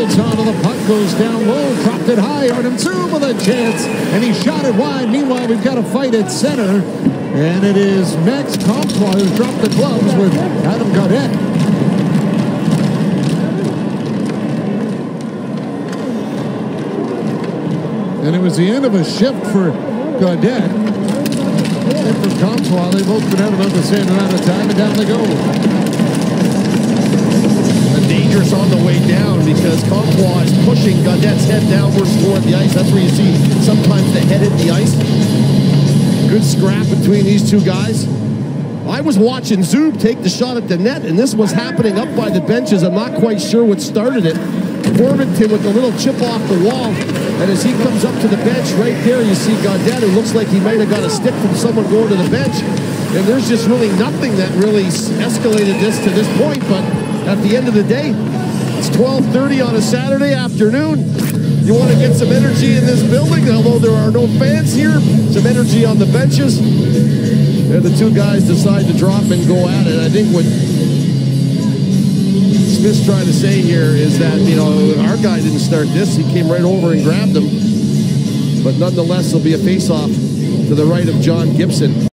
holds on to the puck, goes down low, dropped it high. Artem Zub with a chance, and he shot it wide. Meanwhile, we've got a fight at center, and it is Max Comtois who dropped the gloves with Adam Gaudette. And it was the end of a shift for Gaudette. And for Comtois, they both been out about the same amount of time, and down they go. On the way down because Comtois is pushing Gaudette's head downwards toward the ice. That's where you see sometimes the head hit the ice. Good scrap between these two guys. I was watching Zub take the shot at the net, and this was happening up by the benches. I'm not quite sure what started it. Formenton with a little chip off the wall. And as he comes up to the bench, right there, you see Gaudette, who looks like he might have got a stick from someone going to the bench. And there's just really nothing that really escalated this to this point. But at the end of the day, 12.30 on a Saturday afternoon. You want to get some energy in this building, although there are no fans here. Some energy on the benches. And the two guys decide to drop and go at it. I think what Smith's trying to say here is that, you know, our guy didn't start this. He came right over and grabbed him. But nonetheless, there'll be a face-off to the right of John Gibson.